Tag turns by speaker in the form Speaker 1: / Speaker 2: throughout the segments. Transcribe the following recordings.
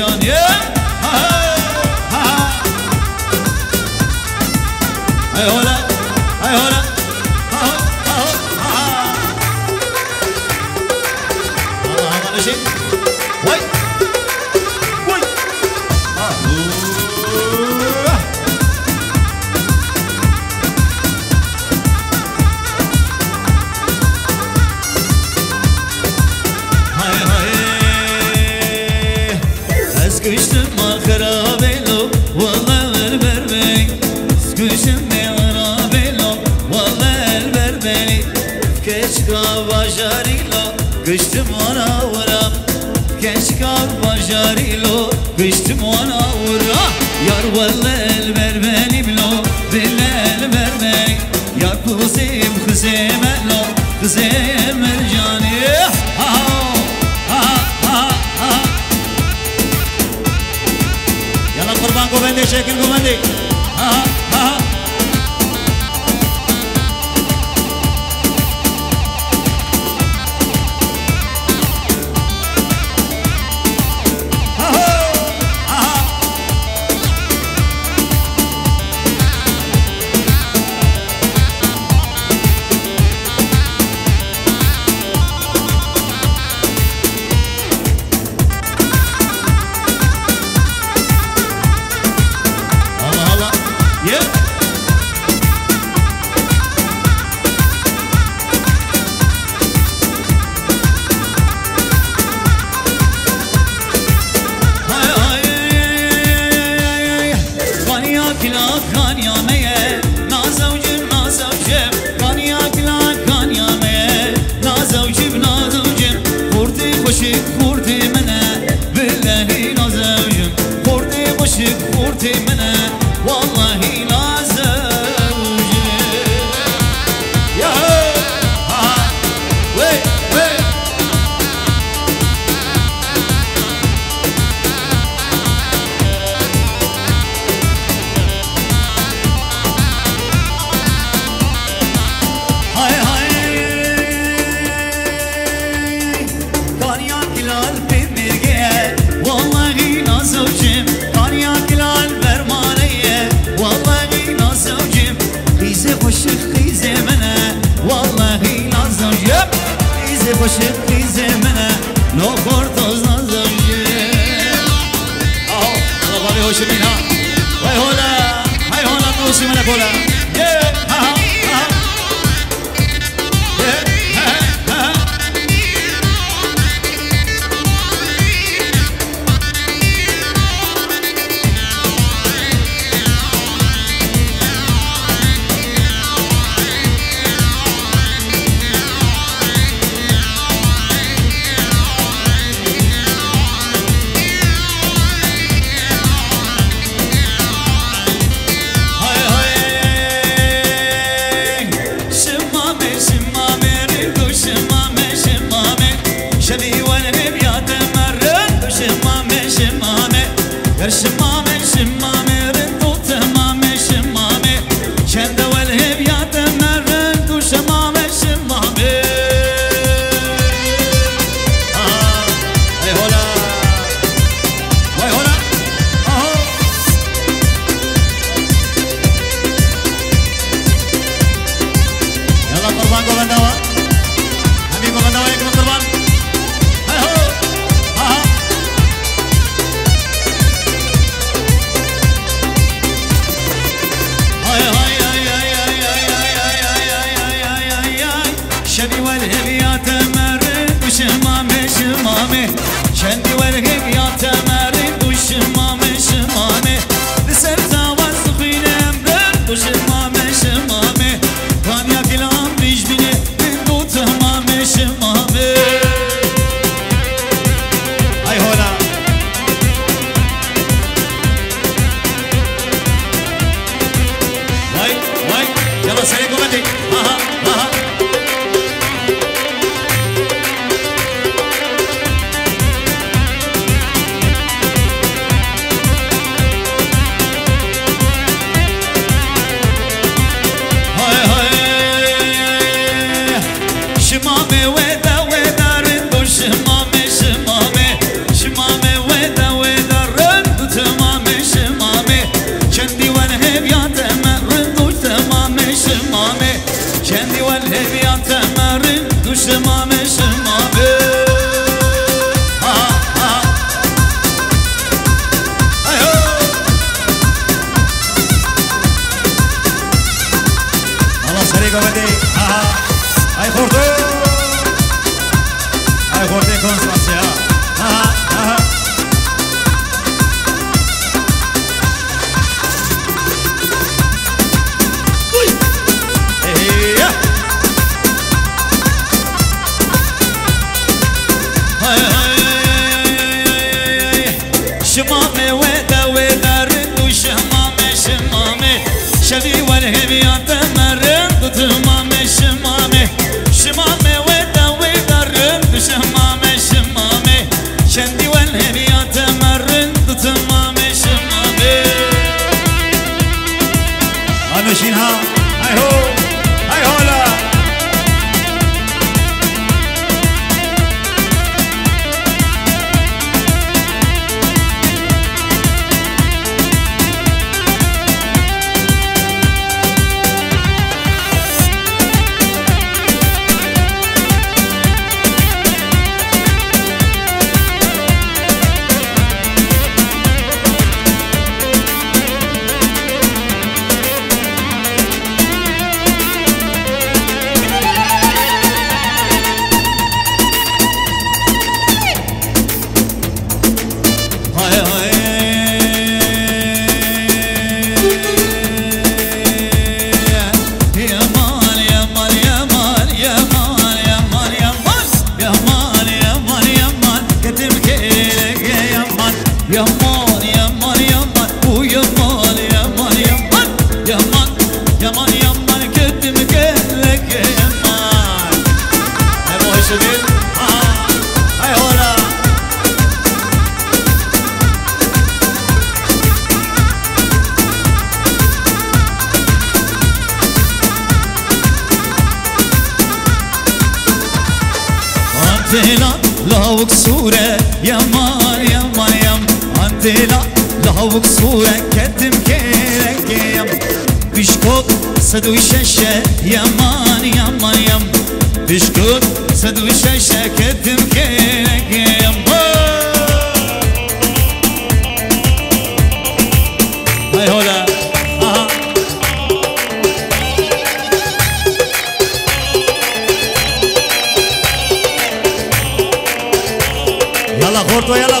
Speaker 1: Yeah. ورم كشكار بجاري لو قشت وانا ورا يار والليل برماني بلو دلال برماني يار قوسيم خزيم لو خزيم مرجاني يلا قربان قوبندي شكل قوبندي ها Gostaria de combater. machine, huh? 106 يمان يمان يم تشكر 106 كتم كيلك يم هاي هولا اها يلا غورتو يلا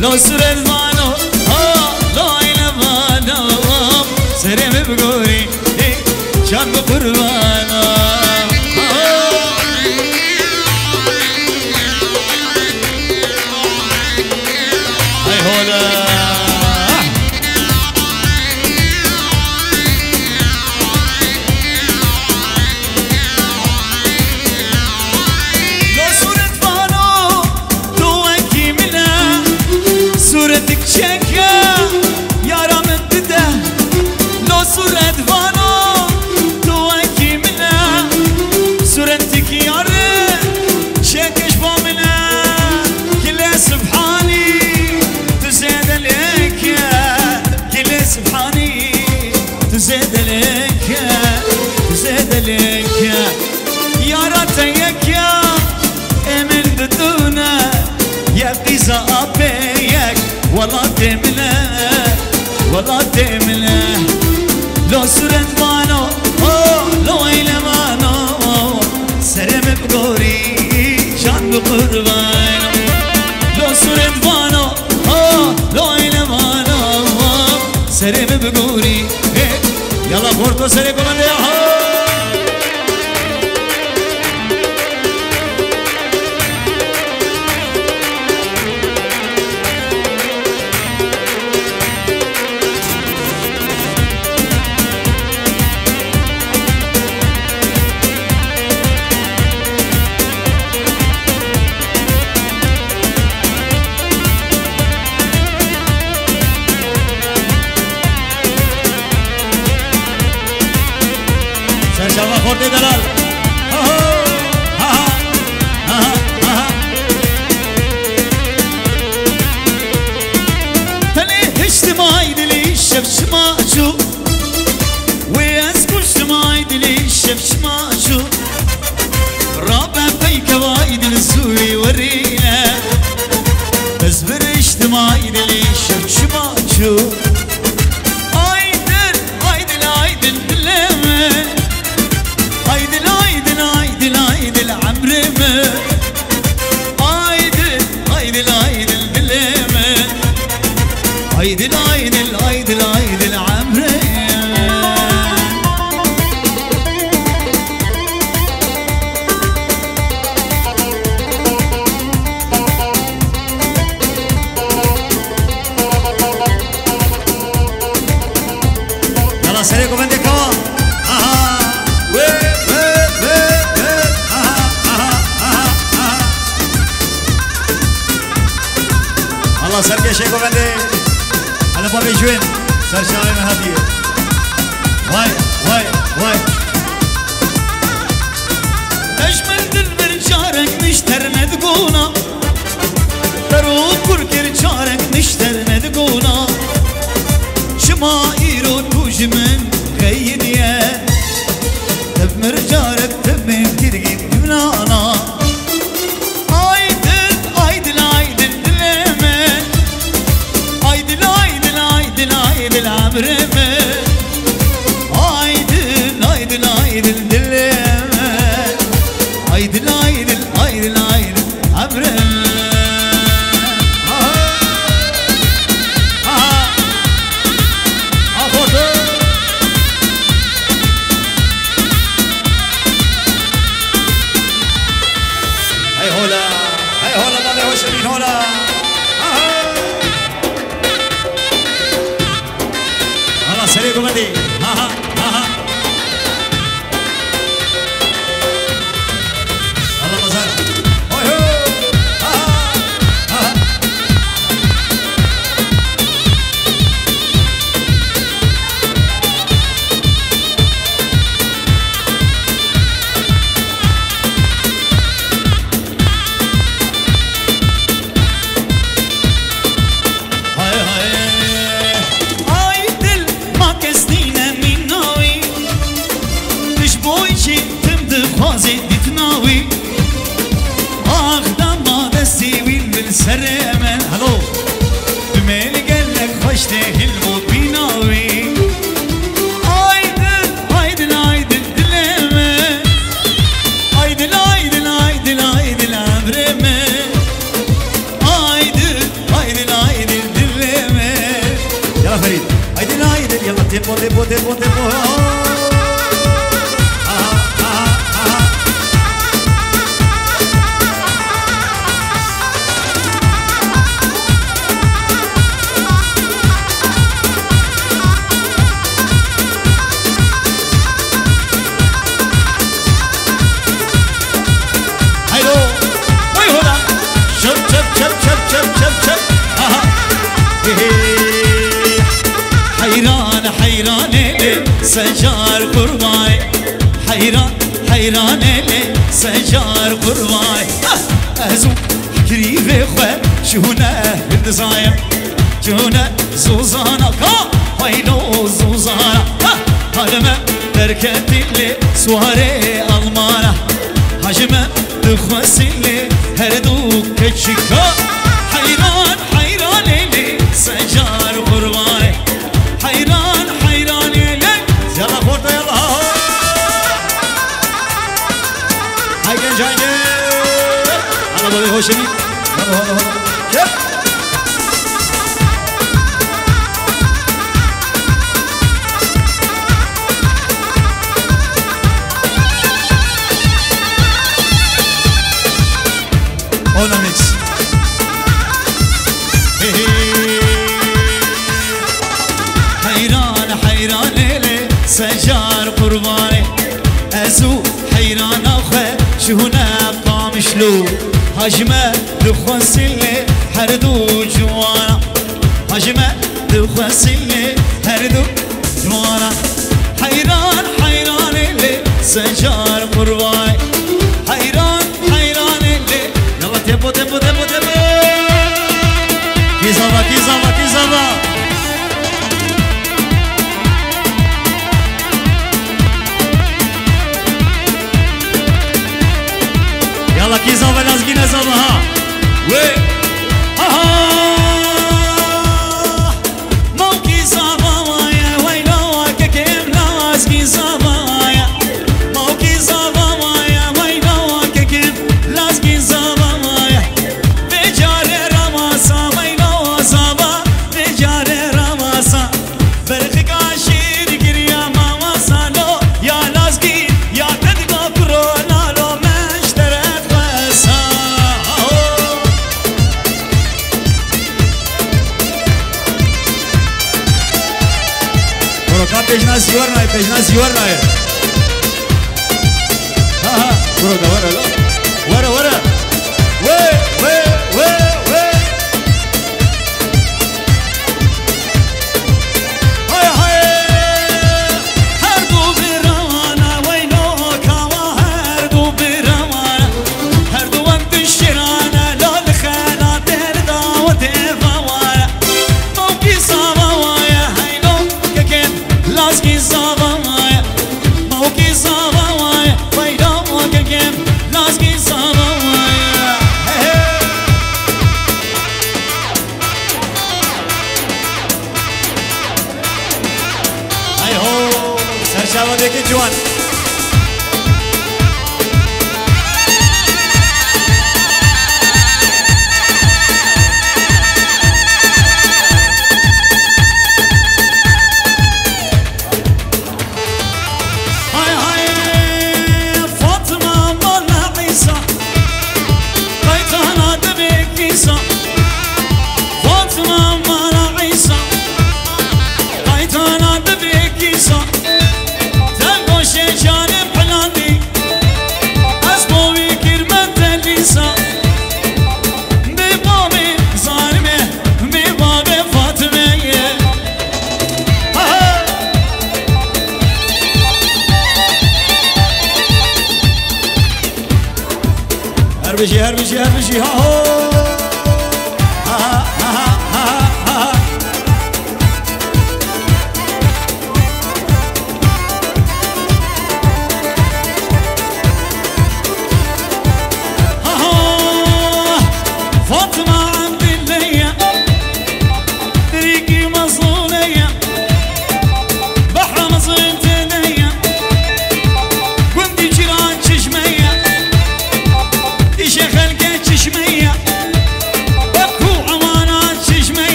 Speaker 1: lo sred mano oh, ha lo ina mano oh, sere me إذا أبيك ولا تمله ولا تمله لو سرت مانو لو إلى مانو سرم بقوري جان بقربان لو سرت مانو لو إلى مانو سرم بقوري يلا بورتو سري كمان يا you. Ene babê ji wên serşarê. Vay, vay, vay. Eşmendir bir çarek miştermed gona. Dero kurkir çarek miştermed gona. Şima iro tujmen secar kurvay. Hayran hayran ele secar kurvay. Ezum fikri ve xwe şune hırdızaya Şune zuzana ka haylo zuzana. Halime derketilli suare almana. Hacime dıxvesilli her duk keçika Hoşeni. Hadi Hey. Hayran hayran ele secar kurban. هجمه دخوسیلی هر دو جوان هجمه دخوسیلی هر دو جوان حیران حیران سجار قربان. Ciudad Bernabéu. Ajá, bueno. diz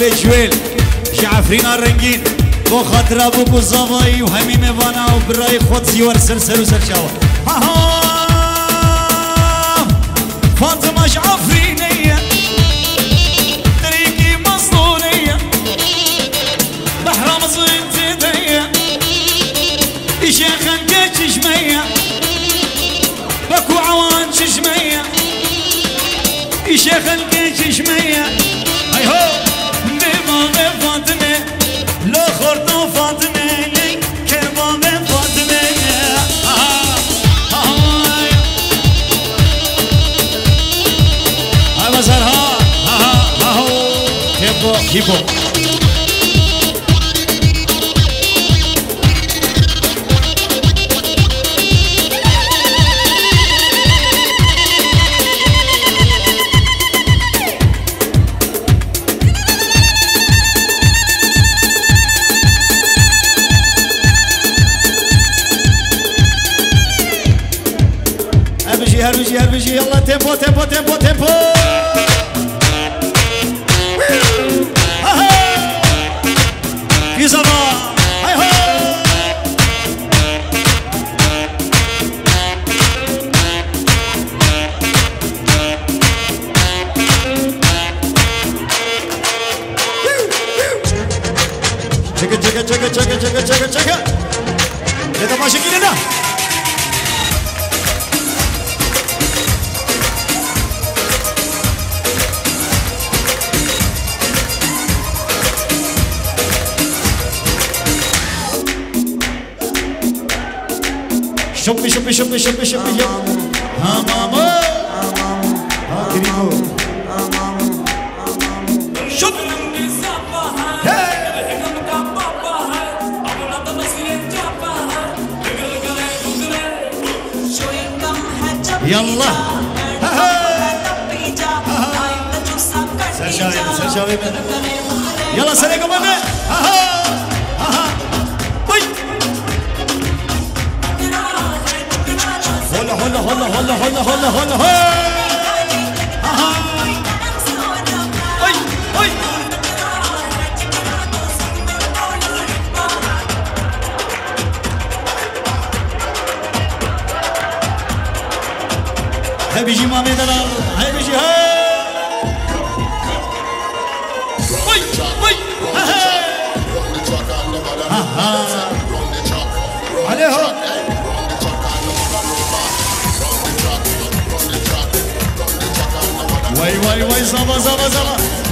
Speaker 1: به جویل. جعفرین رنگین با خاطره ابو کوزاوایی و همین وانا و برای خود زیور سر سر و سر شوا ها ها فاطمه جعفرینه people. Haydi da. Şıpı şıpı şıpı şıpı şıpı şıpı. Hamamı. Hamamı. Ha,
Speaker 2: يلا. يلا. سلام قمنا
Speaker 1: طيب.
Speaker 2: هلا.
Speaker 1: هلا هلا هلا هلا هلا هلا هلا. Hey, biji mame dalal, hey biji hai. Wait, hey. Aha. Alejo. why, zaba, zaba, zaba.